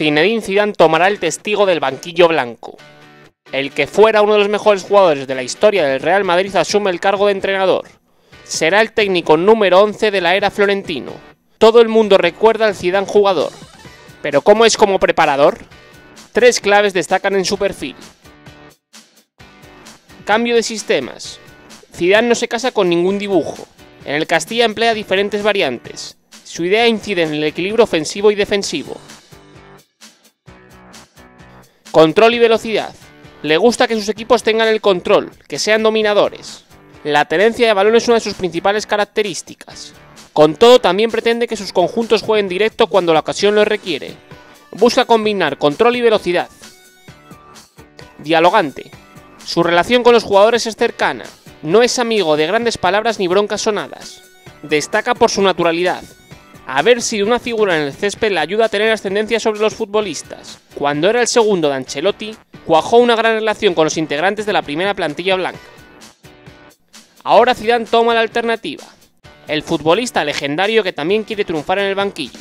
Zinedine Zidane tomará el testigo del banquillo blanco. El que fuera uno de los mejores jugadores de la historia del Real Madrid asume el cargo de entrenador. Será el técnico número 11 de la era florentino. Todo el mundo recuerda al Zidane jugador. Pero ¿cómo es como preparador? Tres claves destacan en su perfil. Cambio de sistemas. Zidane no se casa con ningún dibujo. En el Castilla emplea diferentes variantes. Su idea incide en el equilibrio ofensivo y defensivo. Control y velocidad. Le gusta que sus equipos tengan el control, que sean dominadores. La tenencia de balón es una de sus principales características. Con todo, también pretende que sus conjuntos jueguen directo cuando la ocasión lo requiere. Busca combinar control y velocidad. Dialogante. Su relación con los jugadores es cercana. No es amigo de grandes palabras ni broncas sonadas. Destaca por su naturalidad. Haber sido una figura en el césped le ayuda a tener ascendencia sobre los futbolistas. Cuando era el segundo de Ancelotti, cuajó una gran relación con los integrantes de la primera plantilla blanca. Ahora Zidane toma la alternativa. El futbolista legendario que también quiere triunfar en el banquillo.